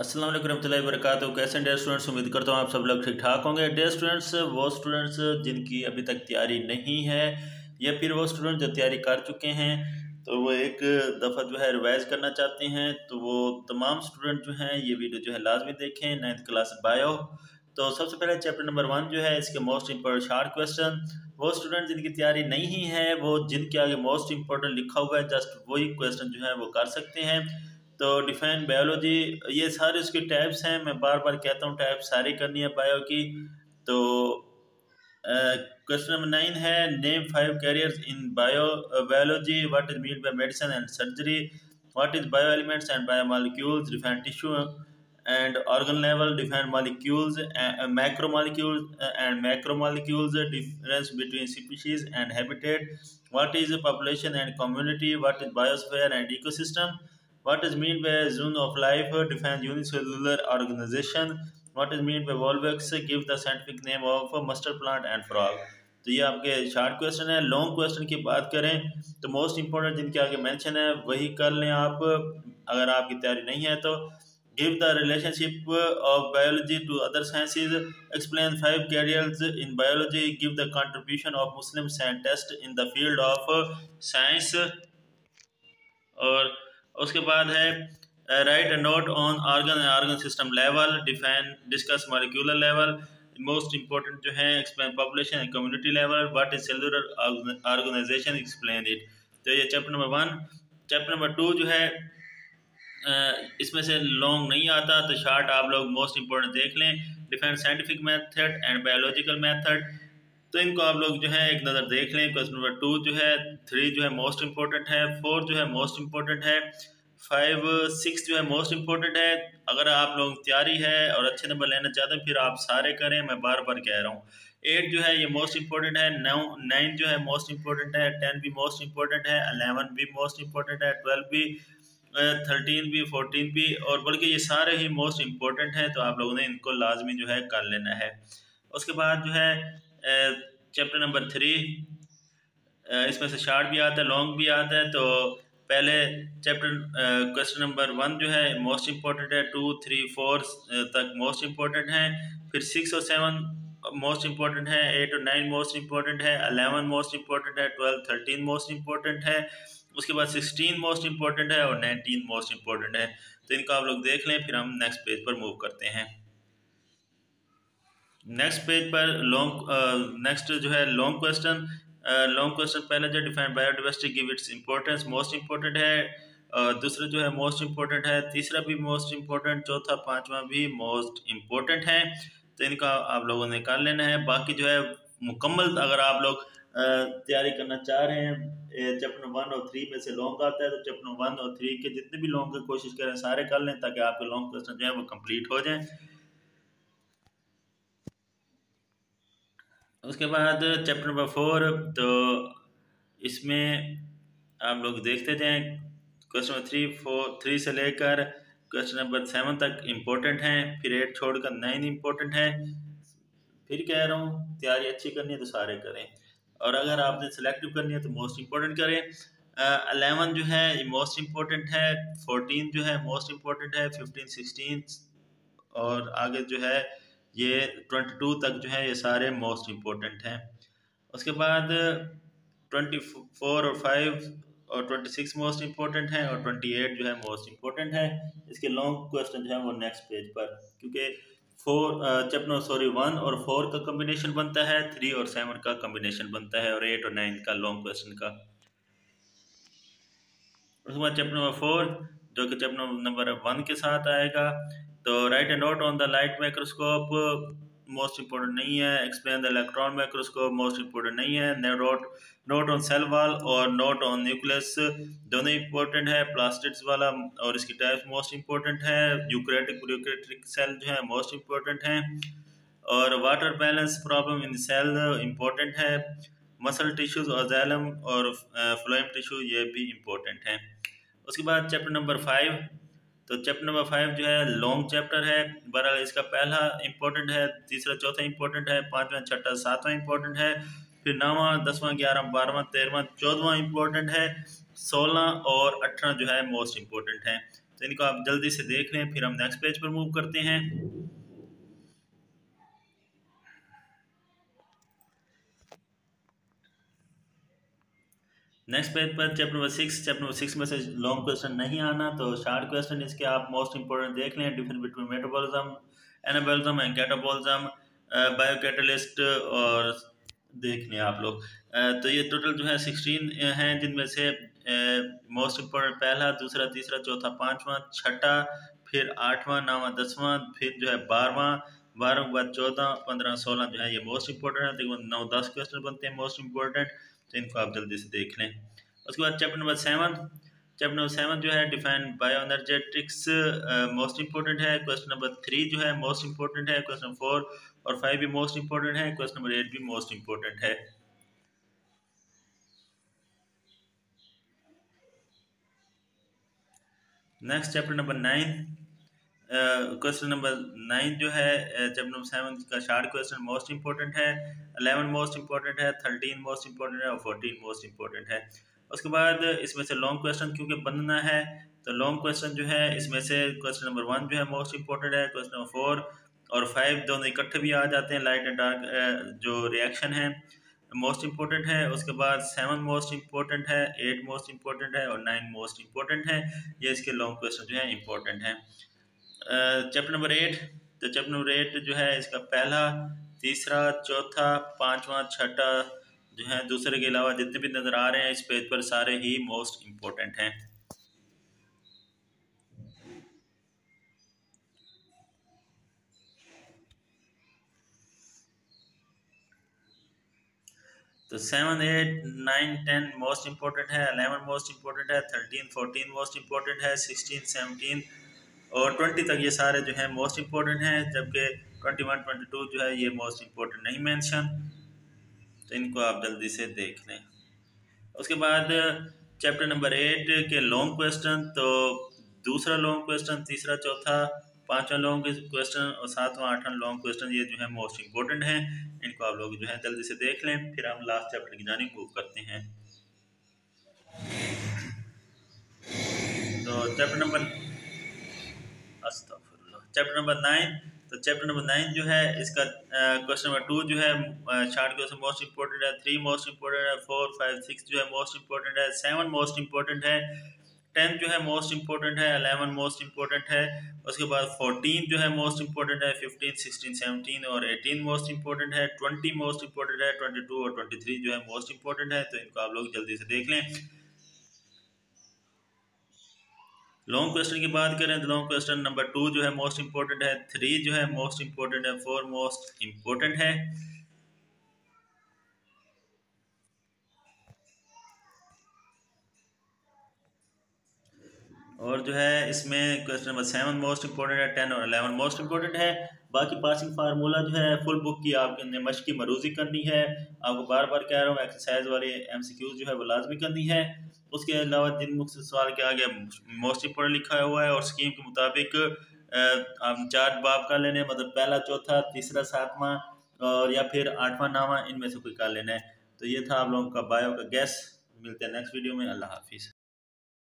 अस्सलाम वालेकुम रहमतुल्लाहि व बरकातहू कैसे डेयर स्टूडेंट्स उम्मीद करता हूँ आप सब लोग ठीक ठाक होंगे। डेयर स्टूडेंट्स वो स्टूडेंट्स जिनकी अभी तक तैयारी नहीं है, या फिर वो स्टूडेंट जो तैयारी कर चुके हैं तो वो एक दफ़ा जो है रिवाइज करना चाहते हैं तो वो तमाम स्टूडेंट जो हैं, ये वीडियो जो है लाजमी देखें। नाइन्थ क्लास बायो तो सबसे पहले चैप्टर नंबर वन जो है, इसके मोस्ट इम्पोर्टेंट शार्ट क्वेश्चन वो स्टूडेंट जिनकी तैयारी नहीं है, वो जिनके आगे मोस्ट इम्पोर्टेंट लिखा हुआ है जस्ट वही क्वेश्चन जो है वो कर सकते हैं। तो डिफाइन बायोलॉजी ये सारे उसके टाइप्स हैं। मैं बार बार कहता हूँ टाइप सारी करनी है बायो की। तो क्वेश्चन नंबर नाइन है name five careers in bio biology what is meant by medicine and surgery what is bio elements and bio molecules define tissue and organ level define molecule micro molecule and micro molecules difference between species and habitat what is population and community what is biosphere and ecosystem What is meant by zone of life? Define unicellular organization. What is meant by Volvex? Give the scientific name of mustard plant and frog. तो ये आपके short question है long question की बात करें तो most important जिनके आगे मेंशन है, वही कर लें आप अगर आपकी तैयारी नहीं है तो give the relationship of biology to other sciences explain five careers in biology give the contribution of Muslim scientist in the field of science और उसके बाद है write note on organ organ system level define discuss molecular level most important जो है explain population and community level what is cellular organisation explain it तो ये chapter number one chapter number two जो है इसमें से लॉन्ग नहीं आता तो शार्ट आप लोग मोस्ट इंपॉर्टेंट देख लें. Define scientific method and biological method तो इनको आप लोग जो है एक नज़र देख लें। क्वेश्चन नंबर टू जो है थ्री जो है मोस्ट इंपॉर्टेंट है फोर जो है मोस्ट इंपॉर्टेंट है फाइव सिक्स जो है मोस्ट इंपॉर्टेंट है। अगर आप लोग तैयारी है और अच्छे नंबर लेना चाहते हैं, फिर आप सारे करें, मैं बार बार कह रहा हूँ। एट जो है, ये मोस्ट इंपॉर्टेंट है, नौ नाइन जो है मोस्ट इंपॉर्टेंट है टेन भी मोस्ट इंपॉर्टेंट है अलेवन भी मोस्ट इंपॉर्टेंट है ट्वेल्व भी थर्टीन भी फोर्टीन भी, और बल्कि ये सारे ही मोस्ट इंपॉर्टेंट हैं तो आप लोगों ने इनको लाजमी जो है कर लेना है। उसके बाद जो है चैप्टर नंबर थ्री इसमें से शार्ट भी आता है लॉन्ग भी आता है तो पहले चैप्टर क्वेश्चन नंबर वन जो है मोस्ट इंपॉर्टेंट है टू थ्री फोर तक मोस्ट इंपॉर्टेंट है, फिर सिक्स और सेवन मोस्ट इम्पोर्टेंट है एट और नाइन मोस्ट इम्पोर्टेंट है अलेवन मोस्ट इम्पोर्टेंट है ट्वेल्व थर्टीन मोस्ट इंपॉर्टेंट है, उसके बाद सिक्सटीन मोस्ट इम्पोर्टेंट है और नाइनटीन मोस्ट इम्पोर्टेंट है। तो इनको आप लोग देख लें, फिर हम नेक्स्ट पेज पर मूव करते हैं। नेक्स्ट पेज पर लॉन्ग नेक्स्ट जो है लॉन्ग क्वेश्चन लॉन्ग क्वेश्चन पहले जो define biodiversity give its importance most important है. Uh, दूसरा जो है मोस्ट इंपॉर्टेंट है. तीसरा भी मोस्ट इंपॉर्टेंट चौथा पांचवा भी मोस्ट इंपॉर्टेंट है. तो इनका आप लोगों ने कर लेना है. बाकी जो है मुकम्मल अगर आप लोग तैयारी करना चाह रहे हैं चैप्टर वन और थ्री में से लॉन्ग आता है तो चैप्टर वन और थ्री के जितने भी लॉन्ग की कोशिश करें सारे कर लें ताकि आपके लॉन्ग क्वेश्चन जो है वो कंप्लीट हो जाएँ. उसके बाद चैप्टर नंबर फोर तो इसमें आप लोग देखते जाएँ question number three four three से लेकर क्वेश्चन नंबर सेवन तक इम्पोर्टेंट हैं, फिर एट छोड़कर नाइन इम्पोर्टेंट है। फिर कह रहा हूँ, तैयारी अच्छी करनी है तो सारे करें। और अगर आपने सेलेक्टिव करनी है तो मोस्ट इम्पोर्टेंट करें। अलेवन जो है मोस्ट इम्पोर्टेंट है फोर्टीन जो है मोस्ट इम्पोर्टेंट है फिफ्टीन सिक्सटीन और आगे जो है ये ट्वेंटी टू तक जो है ये सारे मोस्ट इम्पोर्टेंट हैं। उसके बाद, ट्वेंटी फोर और फाइव और ट्वेंटी सिक्स मोस्ट इम्पोर्टेंट हैं और ट्वेंटी एट जो है मोस्ट इम्पोर्टेंट है। इसके लॉन्ग क्वेश्चन जो है वो नेक्स्ट पेज पर, क्योंकि फोर चैप्टर सॉरी वन और फोर का कम्बिनेशन बनता है थ्री और सेवन का कम्बिनेशन बनता है और एट और नाइन का लॉन्ग क्वेश्चन का। उसके बाद चैप्टर नंबर फोर जो कि चैप्टर नंबर वन के साथ आएगा तो write a note on the light microscope most important नहीं है. Explain the electron microscope most important नहीं है. Note note on cell wall और नोट ऑन न्यूक्लियस दोनों इंपॉर्टेंट है. प्लास्टिक्स वाला और इसकी टाइप्स मोस्ट इंपॉर्टेंट है. यूक्रेटिक प्रोक्रेटिक सेल जो है मोस्ट इंपॉर्टेंट है. और water balance problem in cell important है. मसल टिश्यूज और जैलम और फ्लोएम टिश्यू ये भी इंपॉर्टेंट हैं. उसके बाद चैप्टर नंबर फाइव तो चैप्टर नंबर फाइव जो है लॉन्ग चैप्टर है। बहरहाल इसका पहला इंपॉर्टेंट है, तीसरा, चौथा इंपॉर्टेंट है, पाँचवा, छठा, सातवां इंपॉर्टेंट है। फिर नौवा, दसवां ग्यारह बारहवां, तेरहवां, चौदहवां इंपॉर्टेंट है। सोलह और अठारह जो है मोस्ट इंपॉर्टेंट है। तो इनको आप जल्दी से देख लें, फिर हम नेक्स्ट पेज पर मूव करते हैं। नेक्स्ट पेज पर chapter number six chapter number six में से लॉन्ग क्वेश्चन नहीं आना तो शार्ट क्वेश्चन इसके आप मोस्ट इंपॉर्टेंट देख लें. Difference between metabolism anabolism and catabolism biocatalyst और देख लें आप लोग। तो ये टोटल जो है सिक्सटीन हैं, जिनमें से मोस्ट इम्पोर्टेंट पहला, दूसरा, तीसरा, चौथा, पाँचवा, छठा, फिर आठवां, नौवां, दसवां, फिर जो है बारहवां बारह के बाद चौदह, पंद्रह, सोलह जो है ये मोस्ट इंपॉर्टेंट है। तकरीबन नौ, दस क्वेश्चन बनते हैं मोस्ट इंपॉर्टेंट तो इनको आप जल्दी से देख लें। उसके बाद chapter number seven. Chapter number seven जो है, define bio energetics most important है। क्वेश्चन नंबर थ्री जो है मोस्ट इंपॉर्टेंट है। क्वेश्चन फोर और फाइव भी मोस्ट इंपॉर्टेंट है। क्वेश्चन नंबर एट भी मोस्ट इंपॉर्टेंट है। Next chapter number nine question number nine जो है चैप्टर नंबर सेवन का शार्ट क्वेश्चन मोस्ट इंपॉर्टेंट है अलेवन मोस्ट इंपॉर्टेंट है, थर्टीन मोस्ट इंपॉर्टेंट है और फोर्टीन मोस्ट इंपॉर्टेंट है। उसके बाद इसमें से लॉन्ग क्वेश्चन क्योंकि बनना है तो लॉन्ग क्वेश्चन जो है, इसमें से क्वेश्चन नंबर वन जो है मोस्ट इंपॉर्टेंट है, क्वेश्चन नंबर फोर और फाइव दोनों इकट्ठे भी आ जाते हैं, लाइट एंड डार्क जो रिएक्शन है, मोस्ट इंपॉर्टेंट है। उसके बाद सेवन मोस्ट इंपॉर्टेंट है, एट मोस्ट इंपॉर्टेंट है और नाइन मोस्ट इंपॉर्टेंट है। ये इसके लॉन्ग क्वेश्चन जो है इंपॉर्टेंट है। चैप्टर नंबर एट तो चैप्टर नंबर एट जो है इसका पहला, तीसरा, चौथा, पांचवा, छठा जो है, दूसरे के अलावा जितने भी नज़र आ रहे हैं इस पेज पर सारे ही मोस्ट इम्पोर्टेंट हैं। तो seven eight nine ten most important है अलेवन मोस्ट इंपॉर्टेंट है थर्टीन फोर्टीन मोस्ट इंपॉर्टेंट है सिक्सटीन सेवनटीन और ट्वेंटी तक ये सारे जो है मोस्ट इंपॉर्टेंट हैं, जबकि ट्वेंटी वन ट्वेंटी टू जो है ये मोस्ट इंपॉर्टेंट नहीं मेंशन तो इनको आप जल्दी से देख लें। उसके बाद चैप्टर नंबर एट के लॉन्ग क्वेश्चन तो दूसरा लॉन्ग क्वेश्चन तीसरा, चौथा, पांचवा लॉन्ग क्वेश्चन और सातवां, आठवां लॉन्ग क्वेश्चन ये जो है मोस्ट इंपॉर्टेंट हैं। इनको आप लोग जो है जल्दी से देख लें, फिर हम लास्ट चैप्टर की जानी मूव करते हैं। तो chapter number chapter number nine तो चैप्टर नंबर नाइन जो है इसका क्वेश्चन नंबर टू जो है शार्ट क्वेश्चन मोस्ट इंपॉर्टेंट है थ्री मोस्ट इंपॉर्टेंट है फोर फाइव सिक्स जो है मोस्ट इंपॉर्टेंट है सेवन मोस्ट इंपॉर्टेंट है टेंथ जो है मोस्ट इंपॉर्टेंट है अलेवन मोस्ट इंपॉर्टेंट है उसके बाद फोर्टीन जो है मोस्ट इंपॉर्टेंट है फिफ्टीन सिक्सटीन सेवनटीन और एटीन मोस्ट इंपॉर्टेंट है ट्वेंटी मोस्ट इंपॉर्टेंट है ट्वेंटी टू और ट्वेंटी थ्री जो है मोस्ट इंपॉर्टेंट है तो इनको आप लोग जल्दी से देख लें लॉन्ग क्वेश्चन की बात करें तो लॉन्ग क्वेश्चन नंबर टू जो है मोस्ट इंपॉर्टेंट है थ्री जो है मोस्ट इंपॉर्टेंट है फोर मोस्ट इंपॉर्टेंट है। और जो है इसमें question number seven most important है टेन और अलेवन मोस्ट इंपॉर्टेंट है। बाकी पासिंग फार्मूला जो है फुल बुक की आपने मशकी मरूजी करनी है। आपको बार बार कह रहा हूँ एक्सरसाइज वाली एम जो है वो लाजमी करनी है। उसके अलावा जिन मुख्य सवाल के आगे मोस्ट पढ़ लिखा हुआ है और स्कीम के मुताबिक हम चार बाप का लेने मतलब पहला, चौथा, तीसरा, सातवां और या फिर आठवां, नावा, इनमें से कोई का लेना है। तो ये था आप लोगों का बायो का गैस मिलते हैं नेक्स्ट वीडियो में। अल्लाह हाफिज़।